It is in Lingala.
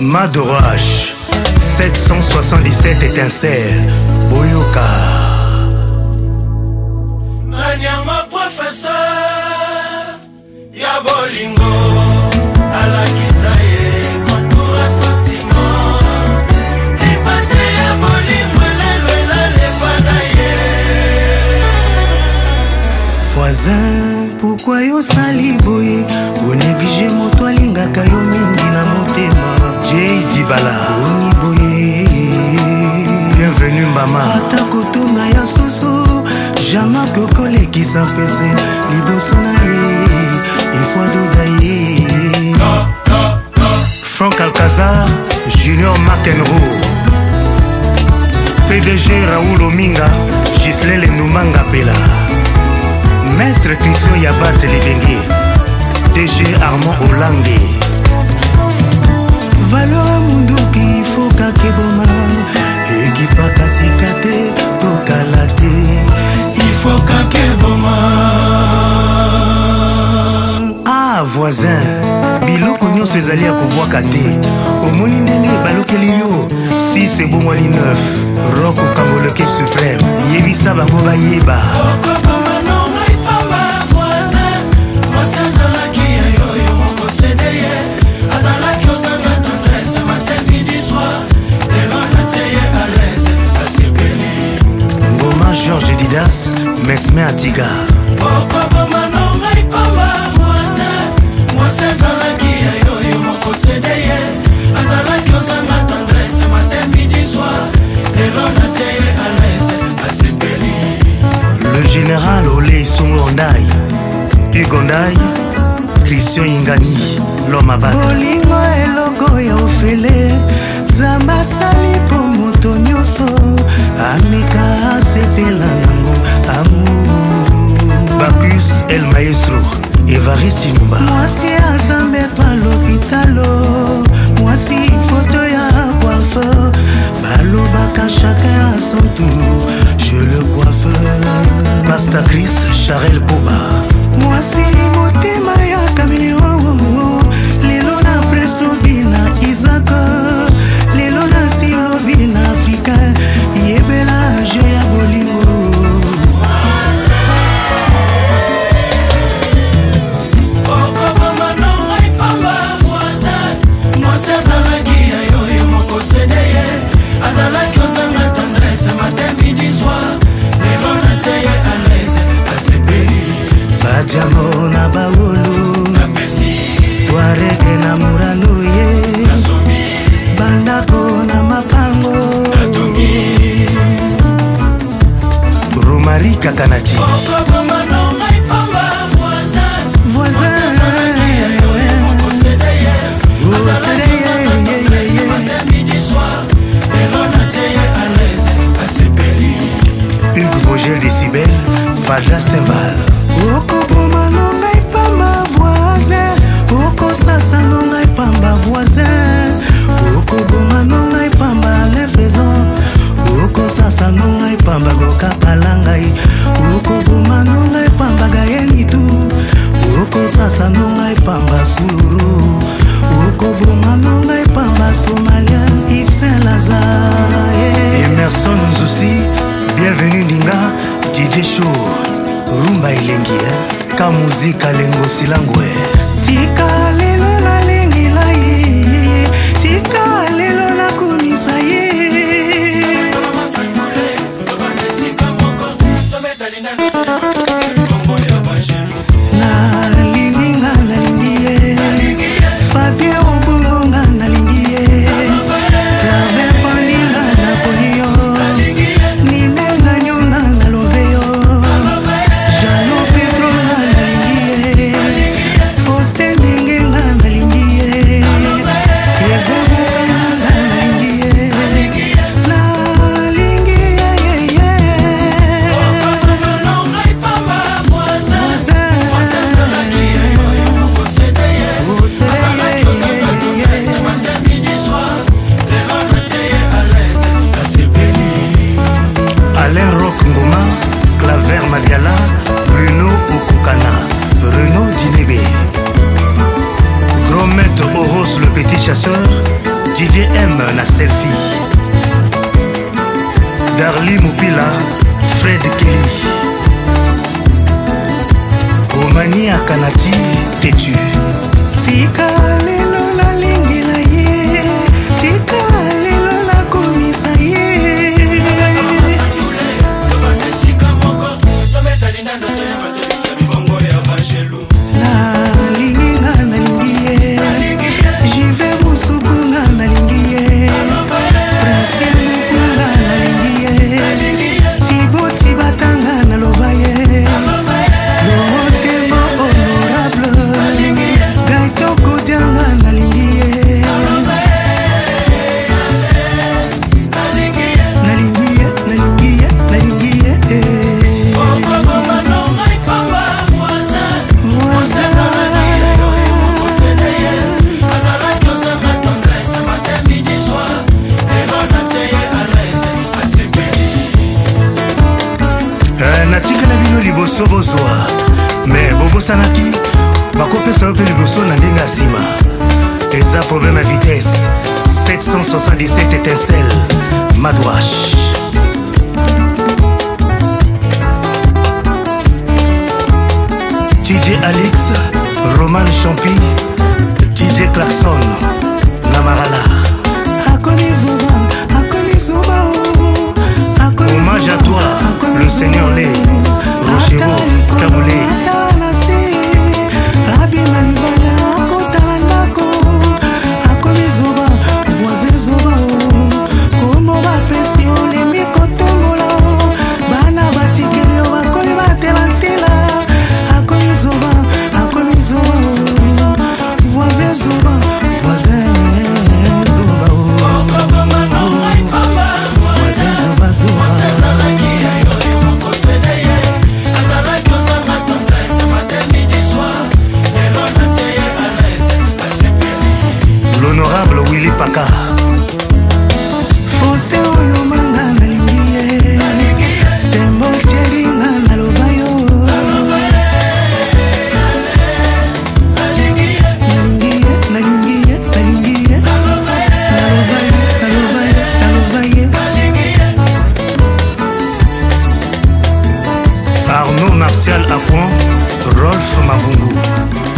Madoroche 777 étincelles Boyoka Nanyama professeur ya bolingo kopesa mpese liboso na ye efwa duda ye frank alcazar junior martenro pdg raoul ominga gislele numanga pela maître christian yabat libenge dg armand olange valo munduki fokakeboma ekipa kasika te ya voisin biloko nyonso ezali ya kobwaka te omoni ndenge balokeli yo 6 ebongwani 9 rok okangoloke supreme yebisa bango bayeba azalaki ya yoyo mokosede ye azalaki osanga tendrese matemidi soir lelo natie ye alese asepeli ngoma george didas mesme atiga Pourquoi gondai kristian ingani lomabatabolingo eloko ya ofele nzambe asali mpo moto nyonso ameka asetela nango amour bakus el maestro evariste numba mwasi azambetwa lopitalo mwasi foto ya coiffeur balobaka chacun a son tour Je le coiffeur, Pasta Christ, Charel Boba. Moi aussi na baulu twarege na muranu ye bandako na mapango rumari kakanati oh, oh, oh. elengi eh? ka muzika lengo silangwe eh? tikali chasseur Didier M na selfie Darly Mopila Fred Kelly Romani Akanati Tétu tika lelo nalingi na ye tika lelo nakomisa ye bino liboso bozwa me bobosanaki bakopesa yo mpe liboso na ndenge ya nsima eza probleme ya vitese 777 étincelle madwash dj alix roman champi dj clarkson na marala oh, hommage à toi le seigneur les Arnaud Martial point, Rolf Mavungu.